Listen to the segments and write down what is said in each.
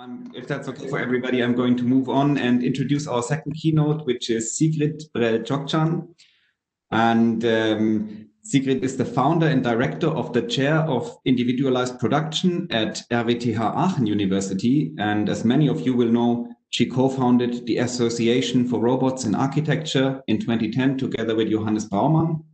Um, if that's okay for everybody, I'm going to move on and introduce our second keynote, which is Sigrid Brell-Cokcan. And um, Sigrid is the founder and director of the chair of individualized production at RWTH Aachen University. And as many of you will know, she co-founded the Association for Robots in Architecture in 2010 together with Johannes Braumann.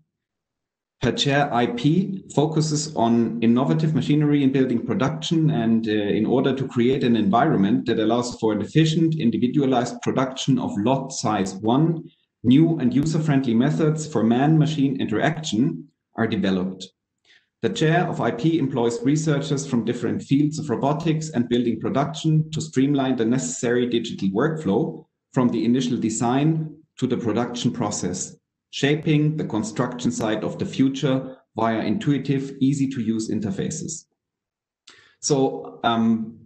Her chair IP focuses on innovative machinery in building production and uh, in order to create an environment that allows for an efficient, individualized production of lot size one, new and user-friendly methods for man-machine interaction are developed. The chair of IP employs researchers from different fields of robotics and building production to streamline the necessary digital workflow from the initial design to the production process shaping the construction site of the future via intuitive, easy to use interfaces. So, um,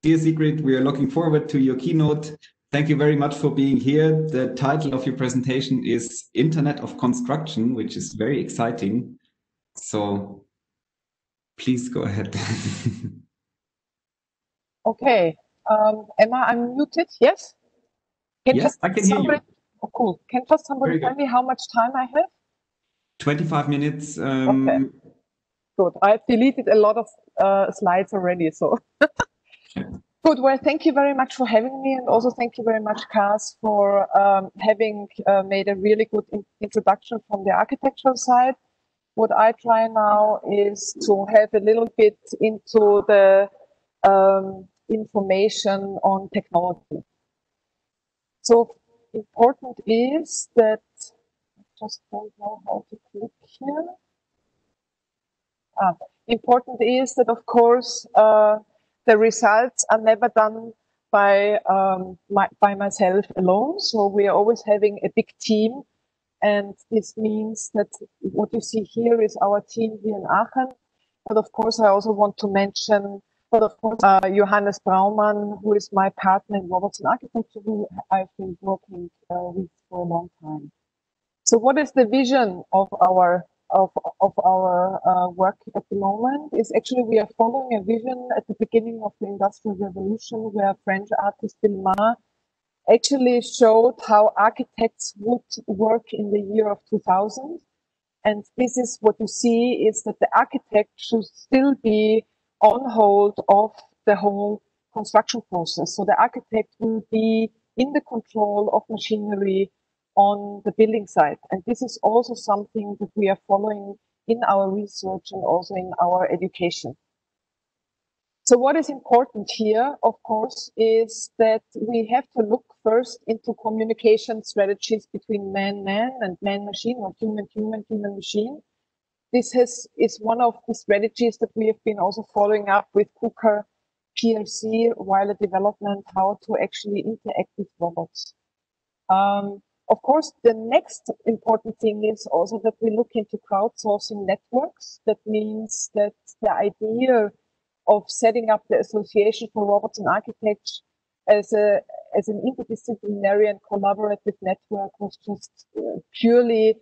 dear Sigrid, we are looking forward to your keynote. Thank you very much for being here. The title of your presentation is Internet of Construction, which is very exciting. So please go ahead. okay. Um, Emma, I'm muted. Yes? Can yes, I can hear you. Oh, cool. Can just somebody tell me how much time I have? 25 minutes. Um... Okay. Good. I've deleted a lot of uh, slides already, so. Good. Well, thank you very much for having me, and also thank you very much, Kaz, for um, having uh, made a really good in introduction from the architectural side. What I try now is to have a little bit into the um, information on technology. So important is that I just don't know how to click here. Ah, important is that, of course, uh, the results are never done by um, my, by myself alone. So we are always having a big team, and this means that what you see here is our team here in Aachen. But of course, I also want to mention of course, uh, Johannes Braumann, who is my partner in Robots in architecture, who I've been working uh, with for a long time. So, what is the vision of our of of our uh, work at the moment? Is actually we are following a vision at the beginning of the Industrial Revolution, where French artist Villemard actually showed how architects would work in the year of 2000. And this is what you see is that the architect should still be on hold of the whole construction process. So the architect will be in the control of machinery on the building site. And this is also something that we are following in our research and also in our education. So what is important here, of course, is that we have to look first into communication strategies between man-man and man-machine or human-human, human-machine this has, is one of the strategies that we have been also following up with KUKA PRC wireless development, how to actually interact with robots. Um, of course, the next important thing is also that we look into crowdsourcing networks. That means that the idea of setting up the Association for Robots and Architecture as a as an interdisciplinary and collaborative network was just uh, purely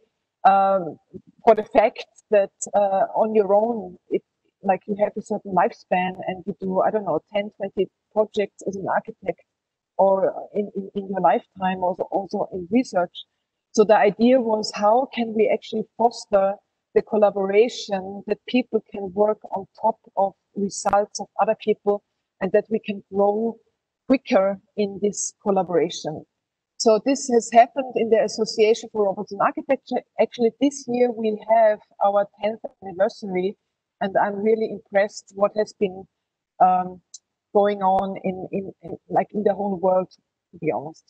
um, for the fact that uh, on your own, it like you have a certain lifespan and you do, I don't know, 10, 20 projects as an architect or in, in, in your lifetime, also, also in research. So the idea was how can we actually foster the collaboration that people can work on top of results of other people and that we can grow quicker in this collaboration. So this has happened in the Association for Robots and Architecture. Actually, this year we have our 10th anniversary, and I'm really impressed what has been um, going on in, in, in, like in the whole world, to be honest.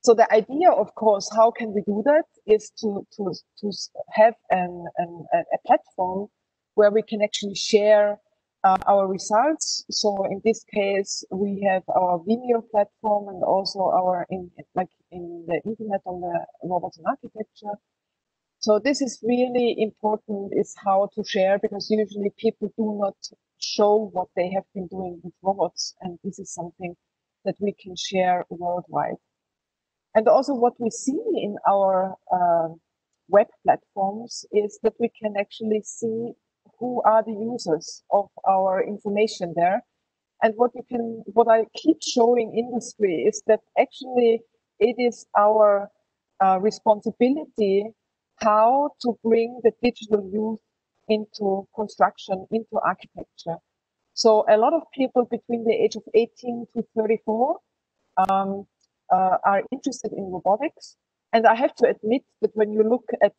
So the idea, of course, how can we do that is to, to, to have an, an, a platform where we can actually share uh, our results. So in this case, we have our Vimeo platform and also our in like in the internet on the robots and architecture. So this is really important is how to share because usually people do not show what they have been doing with robots. And this is something that we can share worldwide. And also what we see in our uh, web platforms is that we can actually see who are the users of our information there. And what you can, what I keep showing industry is that actually it is our uh, responsibility how to bring the digital youth into construction, into architecture. So a lot of people between the age of 18 to 34 um, uh, are interested in robotics. And I have to admit that when you look at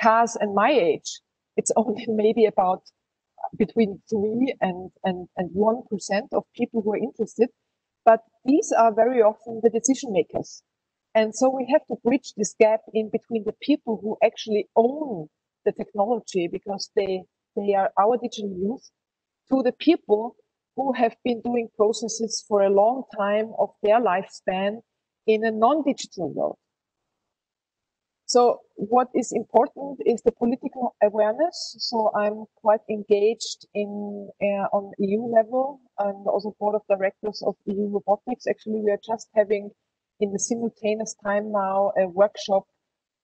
cars and my age, it's only maybe about uh, between three and, and, and 1% of people who are interested. But these are very often the decision makers. And so we have to bridge this gap in between the people who actually own the technology because they, they are our digital youth to the people who have been doing processes for a long time of their lifespan in a non-digital world. So what is important is the political awareness. So I'm quite engaged in uh, on EU level and also board of directors of EU robotics. Actually, we are just having in the simultaneous time now a workshop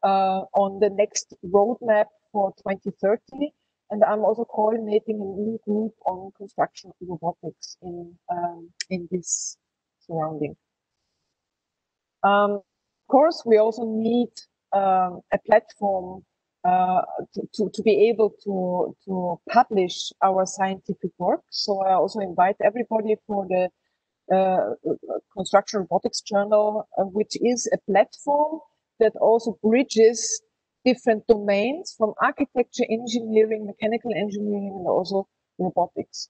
uh, on the next roadmap for 2030. And I'm also coordinating a new group on construction robotics in um, in this surrounding. Um, of course, we also need um, a platform uh, to, to, be able to, to publish our scientific work. So I also invite everybody for the uh, Construction Robotics Journal, uh, which is a platform that also bridges different domains from architecture, engineering, mechanical engineering, and also robotics.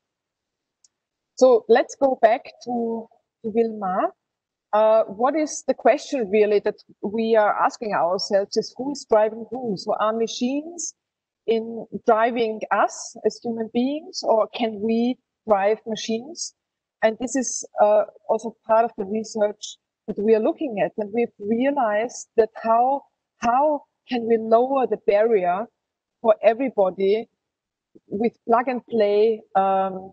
So let's go back to, to Villemard. Uh, what is the question really that we are asking ourselves is who is driving who? So are machines in driving us as human beings or can we drive machines? And this is uh, also part of the research that we are looking at. And we've realized that how, how can we lower the barrier for everybody with plug and play um,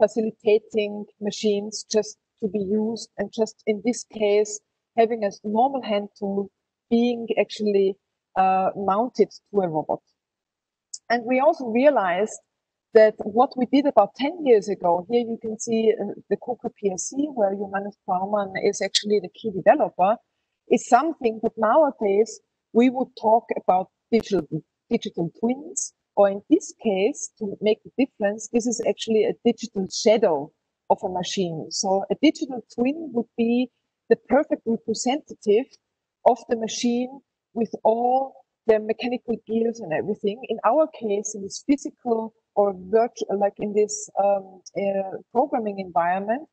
facilitating machines just to be used and just in this case having a normal hand tool being actually uh, mounted to a robot. And we also realized that what we did about 10 years ago, here you can see uh, the KUKA PRC, where Johannes Braumann is actually the key developer, is something that nowadays we would talk about digital, digital twins, or in this case, to make the difference, this is actually a digital shadow of a machine. So a digital twin would be the perfect representative of the machine with all the mechanical gears and everything. In our case, in this physical or virtual, like in this um, uh, programming environment,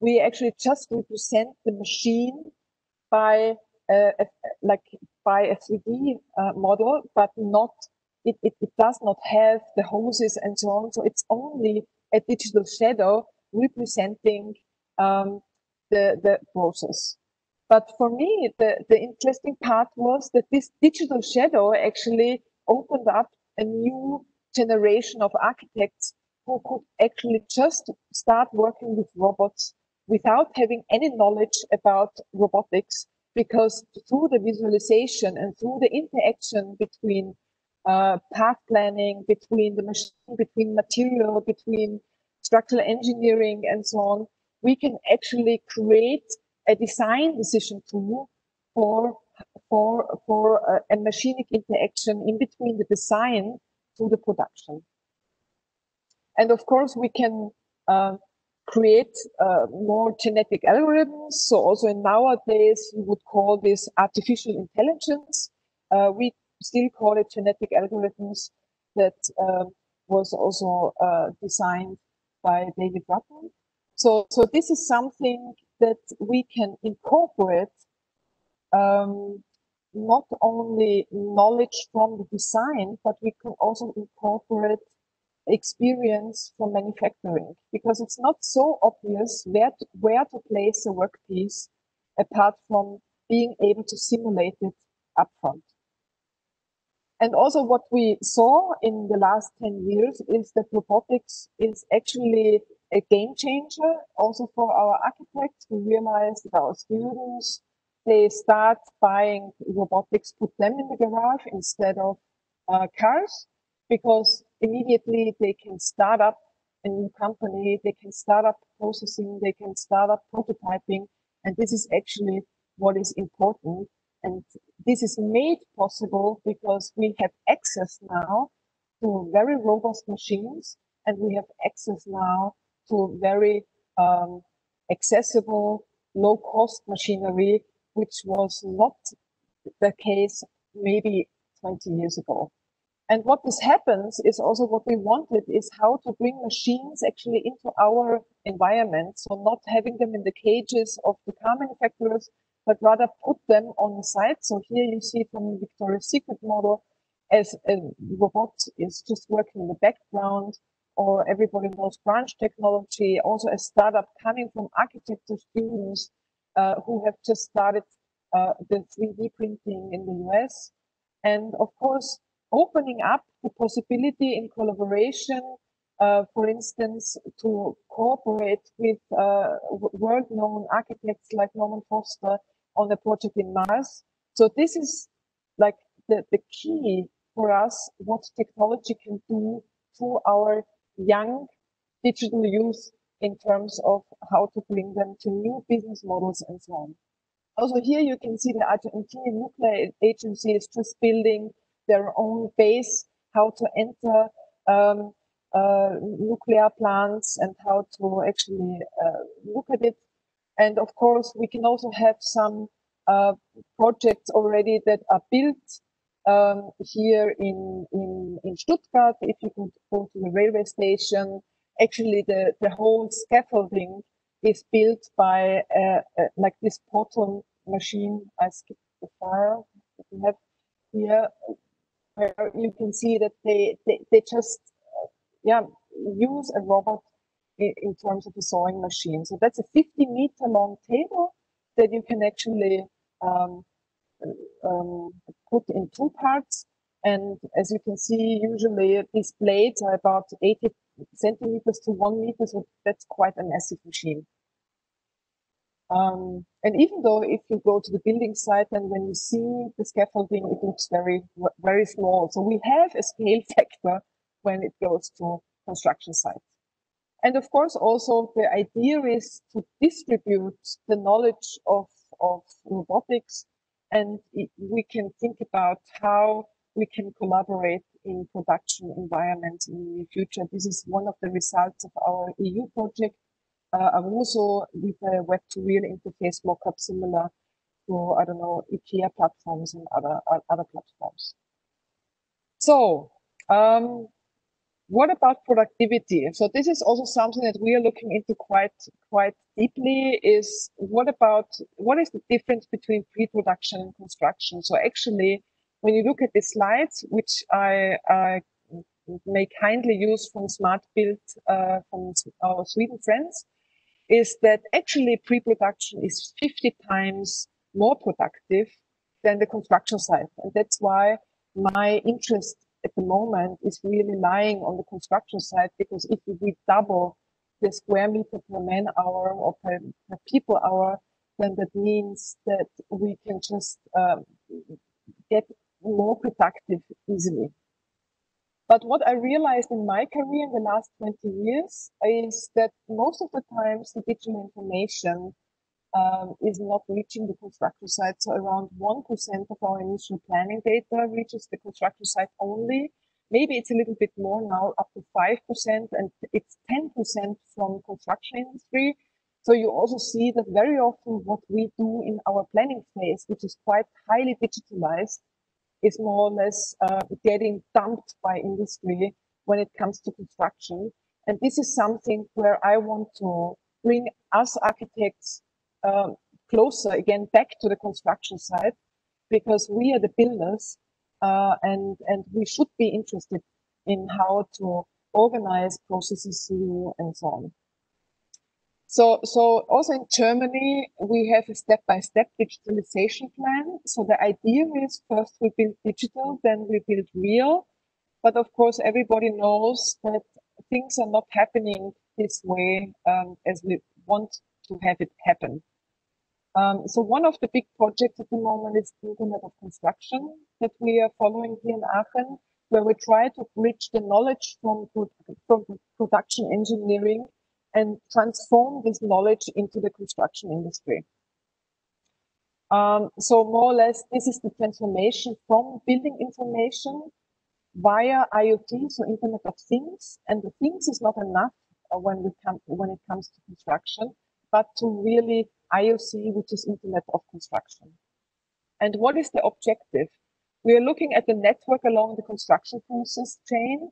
we actually just represent the machine by uh, a, like by a 3D uh, model, but not it, it, it does not have the hoses and so on. So it's only a digital shadow representing um, the, the process. But for me, the, the interesting part was that this digital shadow actually opened up a new generation of architects who could actually just start working with robots without having any knowledge about robotics because through the visualization and through the interaction between uh, path planning, between the machine, between material, between structural engineering and so on, we can actually create a design decision tool for for for a, a machinic interaction in between the design to the production. And of course, we can uh, create uh, more genetic algorithms. So also in nowadays, we would call this artificial intelligence. Uh, we still call it genetic algorithms that uh, was also uh, designed by David Rutten. So, so this is something that we can incorporate um, not only knowledge from the design, but we can also incorporate experience from manufacturing because it's not so obvious where to, where to place a workpiece apart from being able to simulate it upfront. And also what we saw in the last 10 years is that robotics is actually a game changer also for our architects. We realized that our students, they start buying robotics, put them in the garage instead of uh, cars, because immediately they can start up a new company, they can start up processing, they can start up prototyping. And this is actually what is important. And this is made possible because we have access now to very robust machines and we have access now to very um, accessible, low cost machinery, which was not the case maybe 20 years ago. And what this happens is also what we wanted is how to bring machines actually into our environment. So not having them in the cages of the car manufacturers, but rather put them on the site. So here you see from Victoria's Secret model as a robot is just working in the background or everybody knows branch technology, also a startup coming from architecture students uh, who have just started uh, the 3D printing in the US. And of course, opening up the possibility in collaboration, uh, for instance, to cooperate with uh, world-known architects like Norman Foster on a project in Mars. So this is like the, the key for us, what technology can do to our young digital youth in terms of how to bring them to new business models and so on. Also here you can see the Argentinian Nuclear Agency is just building their own base, how to enter um, uh, nuclear plants and how to actually uh, look at it. And of course, we can also have some uh, projects already that are built um, here in, in, in Stuttgart. If you could go to the railway station, actually the, the whole scaffolding is built by uh, uh, like this portal machine. I skipped the file that we have here, where you can see that they, they, they just, uh, yeah, use a robot in, terms of a sewing machine. So that's a 50 meter long table that you can actually um, um, put in two parts. And as you can see, usually these blades are about 80 centimeters to one meter. So that's quite a massive machine. Um, and even though if you go to the building site and when you see the scaffolding, it looks very, very small. So we have a scale factor when it goes to construction sites. And of course, also the idea is to distribute the knowledge of, of robotics and it, we can think about how we can collaborate in production environments in the future. This is one of the results of our EU project uh, Aruso with a web to real interface mockup similar to, I don't know, IKEA platforms and other, other platforms. So, um, what about productivity? So this is also something that we are looking into quite, quite deeply is what about, what is the difference between pre-production and construction? So actually, when you look at the slides, which I, I may kindly use from Smart Build, uh, from our Sweden friends, is that actually pre-production is 50 times more productive than the construction site. And that's why my interest at the moment is really lying on the construction side because if we double the square meter per man hour or per, per people hour, then that means that we can just um, get more productive easily. But what I realized in my career in the last 20 years is that most of the times the digital information um, is not reaching the construction site. So around 1% of our initial planning data reaches the construction site only. Maybe it's a little bit more now, up to 5%, and it's 10% from construction industry. So you also see that very often what we do in our planning phase, which is quite highly digitalized, is more or less uh, getting dumped by industry when it comes to construction. And this is something where I want to bring us architects um, closer again back to the construction side because we are the builders uh, and and we should be interested in how to organize processes and so on. So, so also in Germany, we have a step-by-step digitalization plan. So the idea is first we build digital, then we build real. But of course, everybody knows that things are not happening this way um, as we want to have it happen. Um, so one of the big projects at the moment is the Internet of Construction that we are following here in Aachen. where we try to bridge the knowledge from, from production engineering and transform this knowledge into the construction industry. Um, so more or less, this is the transformation from building information via IoT, so Internet of Things. And the things is not enough when we come when it comes to construction, but to really IOC, which is Internet of Construction. And what is the objective? We are looking at the network along the construction process chain.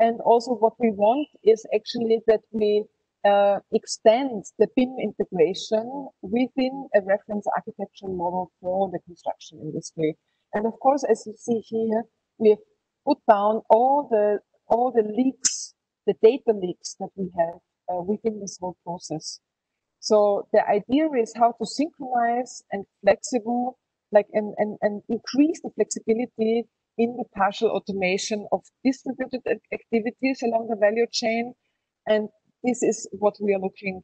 And also what we want is actually that we uh, extend the BIM integration within a reference architecture model for the construction industry. And of course, as you see here, we have put down all the all the leaks, the data leaks that we have uh, within this whole process. So the idea is how to synchronize and flexible, like and, and, and increase the flexibility in the partial automation of distributed activities along the value chain. And this is what we are looking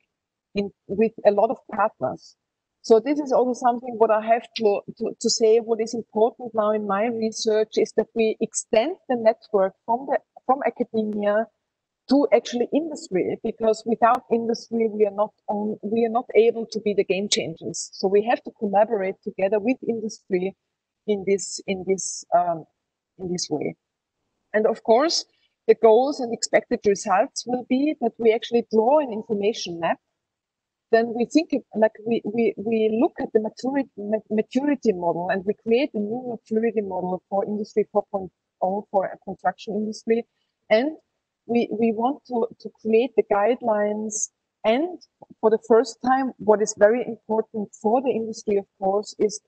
in with a lot of partners. So this is also something what I have to, to, to say. What is important now in my research is that we extend the network from the from academia to actually industry because without industry we are not on, we are not able to be the game changers. So we have to collaborate together with industry in this in this um, in this way. And of course the goals and expected results will be that we actually draw an information map. Then we think like we, we, we look at the maturity, maturity model and we create a new maturity model for industry 4.0 for a construction industry. And we, we want to, to create the guidelines and for the first time, what is very important for the industry, of course, is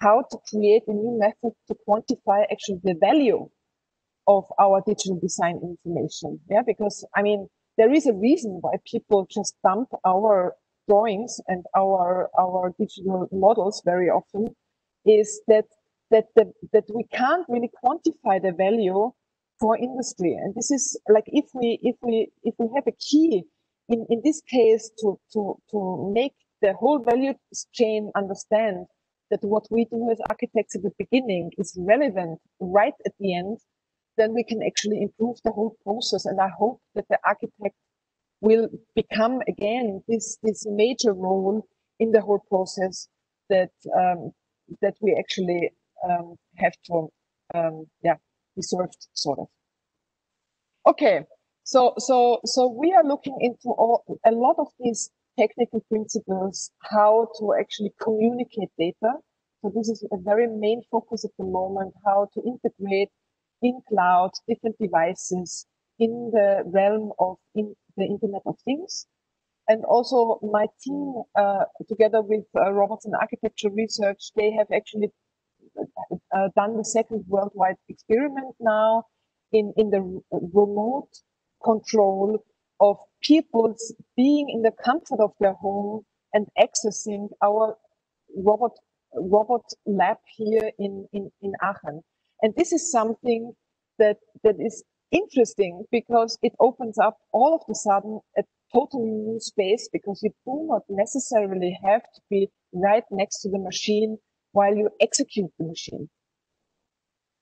how to create a new method to quantify actually the value of our digital design information. Yeah, because I mean, there is a reason why people just dump our drawings and our our digital models very often is that that that, that we can't really quantify the value for industry. And this is like if we if we if we have a key in, in this case to to to make the whole value chain understand that what we do as architects at the beginning is relevant right at the end, then we can actually improve the whole process. And I hope that the architect will become again this this major role in the whole process that um, that we actually um, have to um, yeah deserved sort of. Okay, so so so we are looking into all, a lot of these technical principles, how to actually communicate data. So this is a very main focus at the moment, how to integrate in cloud different devices in the realm of in the Internet of Things. And also my team, uh, together with uh, Robots and Architecture Research, they have actually uh, done the second worldwide experiment now in, in the remote control of people being in the comfort of their home and accessing our robot robot lab here in, in, in Aachen. And this is something that that is interesting because it opens up all of a sudden a totally new space because you do not necessarily have to be right next to the machine while you execute the machine.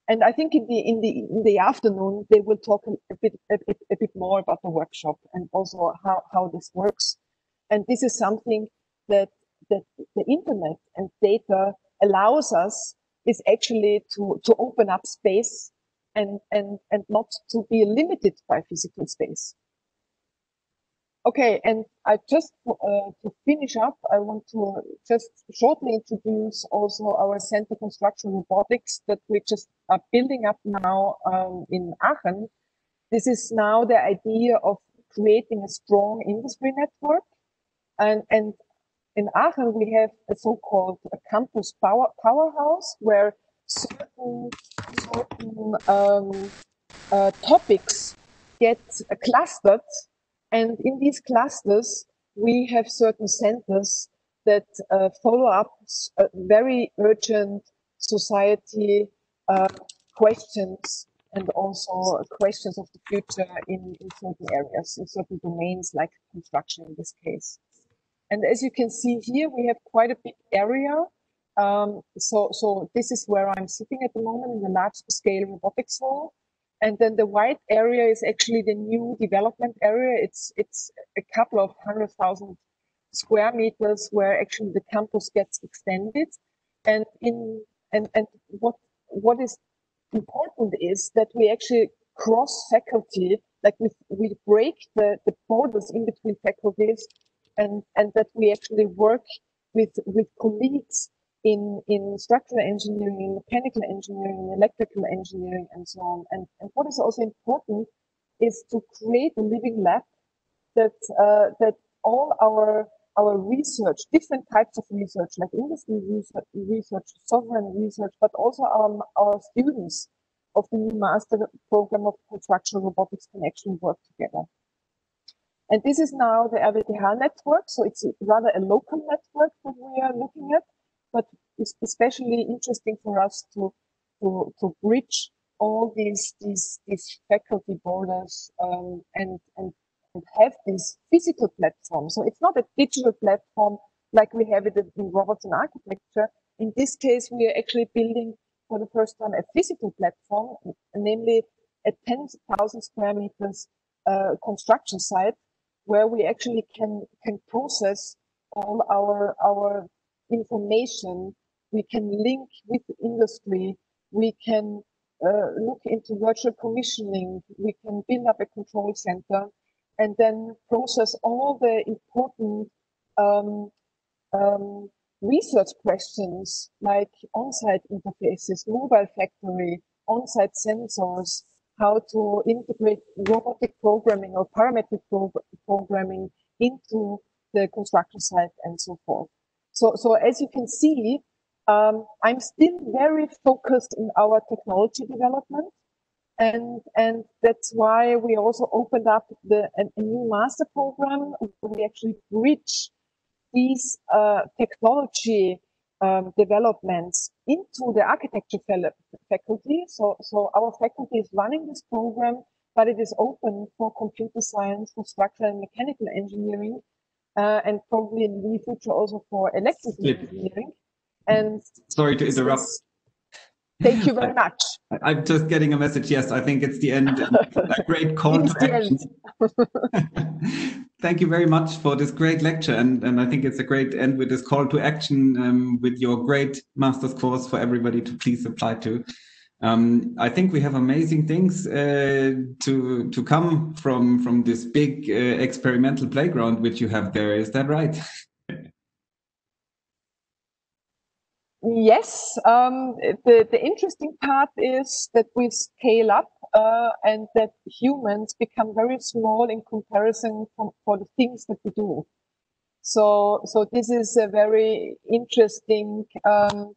And I think in the in the in the afternoon they will talk a bit a, bit a bit more about the workshop and also how how this works. And this is something that that the internet and data allows us is actually to to open up space and and and not to be limited by physical space. Okay, and I just uh, to finish up, I want to just shortly introduce also our Center Construction Robotics that we just are building up now um, in Aachen. This is now the idea of creating a strong industry network, and and in Aachen we have a so-called campus power powerhouse where certain certain um, uh, topics get clustered and in these clusters, we have certain centers that uh, follow up uh, very urgent society uh, questions and also questions of the future in, in certain areas, in certain domains like construction in this case. And as you can see here, we have quite a big area. Um, so, so this is where I'm sitting at the moment in the large scale robotics hall. And then the white area is actually the new development area. It's it's a couple of hundred thousand square meters where actually the campus gets extended. And in and and what what is important is that we actually cross faculty, like we we break the, the borders in between faculties and and that we actually work with with colleagues in, in structural engineering, mechanical engineering, electrical engineering, and so on. And, and what is also important is to create a living lab that, uh, that all our, our research, different types of research, like industry research, research, sovereign research, but also our, our students of the new master program of construction robotics can actually work together. And this is now the RWTH network. So it's rather a local network that we are looking at but it's especially interesting for us to to to bridge all these these these faculty borders um, and and and have this physical platform. So it's not a digital platform like we have it in robots and architecture. In this case, we are actually building for the first time a physical platform, namely a 10,000 square meters uh, construction site where we actually can can process all our our information. We can link with industry. We can uh, look into virtual commissioning. We can build up a control center and then process all the important um, um, research questions like on-site interfaces, mobile factory, on-site sensors, how to integrate robotic programming or parametric pro programming into the construction site and so forth. So, so as you can see, um, I'm still very focused in our technology development. And, and that's why we also opened up the, a, a new master program. We actually bridge these uh, technology um, developments into the architecture faculty. So, so our faculty is running this program, but it is open for computer science, for structural and mechanical engineering, uh, and probably in the future also for electrical engineering. And sorry to interrupt. Thank you very much. I, am just getting a message. Yes, I think it's the end. a great call to action. Thank you very much for this great lecture. And, and I think it's a great end with this call to action um, with your great master's course for everybody to please apply to. Um, I think we have amazing things uh, to to come from from this big uh, experimental playground which you have there. Is that right? yes. Um, the the interesting part is that we scale up uh, and that humans become very small in comparison from, for the things that we do. So so this is a very interesting. Um,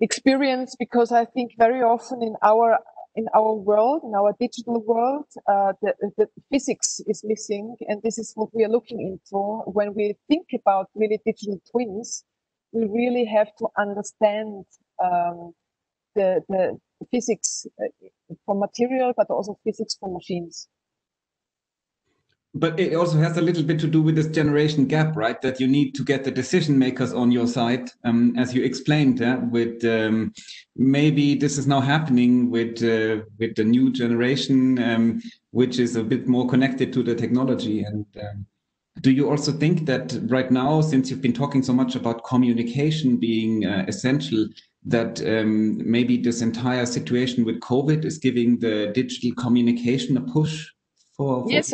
experience because I think very often in our in our world, in our digital world, uh, the, the physics is missing, and this is what we are looking into when we think about really digital twins. We really have to understand um, the the physics uh, for material, but also physics for machines but it also has a little bit to do with this generation gap, right? That you need to get the decision makers on your side, um, as you explained. With um, maybe this is now happening with uh, with the new generation, um, which is a bit more connected to the technology. And um, do you also think that right now, since you've been talking so much about communication being uh, essential, that um, maybe this entire situation with COVID is giving the digital communication a push? For, for yes,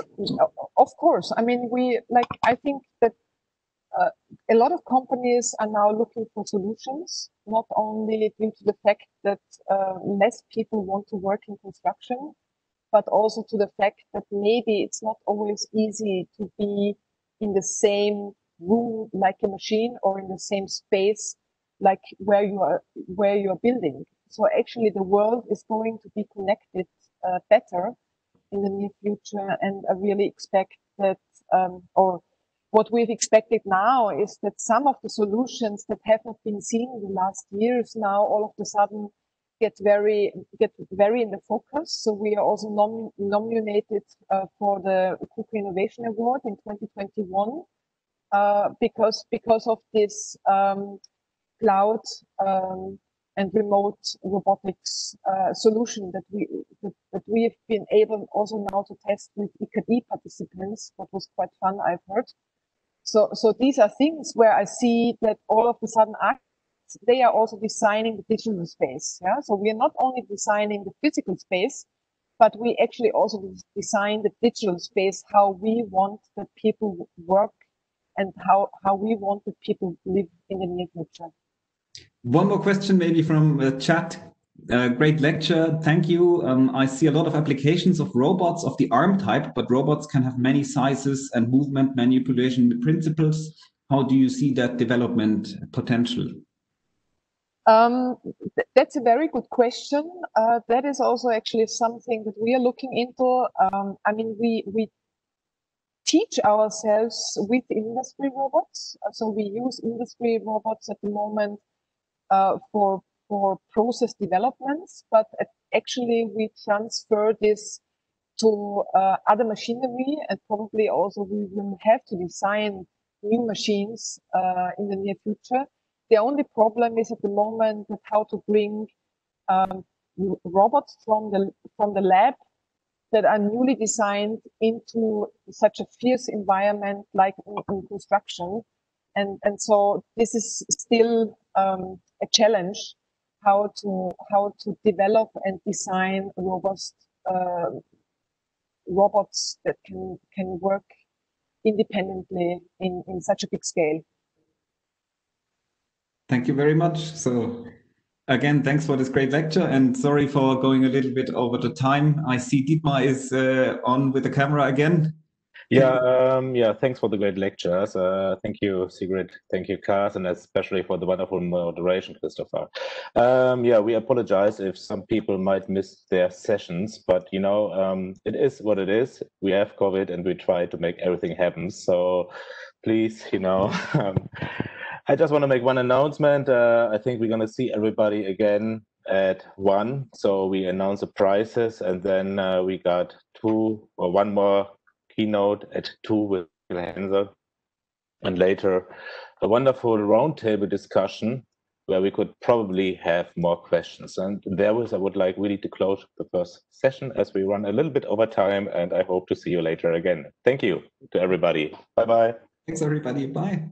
of course. I mean, we like, I think that uh, a lot of companies are now looking for solutions, not only due to the fact that uh, less people want to work in construction, but also to the fact that maybe it's not always easy to be in the same room like a machine or in the same space like where you are where you are building. So actually, the world is going to be connected uh, better in the near future. And I really expect that, um, or what we've expected now is that some of the solutions that have not been seen in the last years now all of a sudden get very get very in the focus. So we are also nom nominated uh, for the KUKA Innovation Award in 2021 uh, because because of this um, cloud um, and remote robotics uh, solution that we that, that, we have been able also now to test with eCAADe participants. What was quite fun, I've heard. So so these are things where I see that all of a sudden they are also designing the digital space. Yeah. So we are not only designing the physical space, but we actually also design the digital space, how we want that people work and how, how we want that people live in the near future. One more question, maybe from the chat. Uh, great lecture. Thank you. Um, I see a lot of applications of robots of the arm type, but robots can have many sizes and movement manipulation principles. How do you see that development potential? Um, th that's a very good question. Uh, that is also actually something that we are looking into. Um, I mean, we we teach ourselves with industry robots. Uh, so we use industry robots at the moment uh, for for process developments, but actually we transfer this to uh, other machinery and probably also we will have to design new machines uh, in the near future. The only problem is at the moment that how to bring um, robots from the from the lab that are newly designed into such a fierce environment like in, in construction. And, and so this is still um, a challenge how to how to develop and design robust uh, robots that can can work independently in, in such a big scale. Thank you very much. So again, thanks for this great lecture and sorry for going a little bit over the time. I see Dietmar is uh, on with the camera again. Yeah, um, yeah. Thanks for the great lectures. Uh, thank you, Sigrid. Thank you, Kaz, and especially for the wonderful moderation, Christopher. Um, yeah, we apologize if some people might miss their sessions, but you know, um, it is what it is. We have COVID, and we try to make everything happen. So, please, you know. Um, I just want to make one announcement. Uh, I think we're going to see everybody again at one. So we announced the prices, and then uh, we got two or one more keynote at two with Hensel, and later a wonderful roundtable discussion where we could probably have more questions. And there was, I would like really to close the first session as we run a little bit over time, and I hope to see you later again. Thank you to everybody. Bye bye. Thanks, everybody. Bye.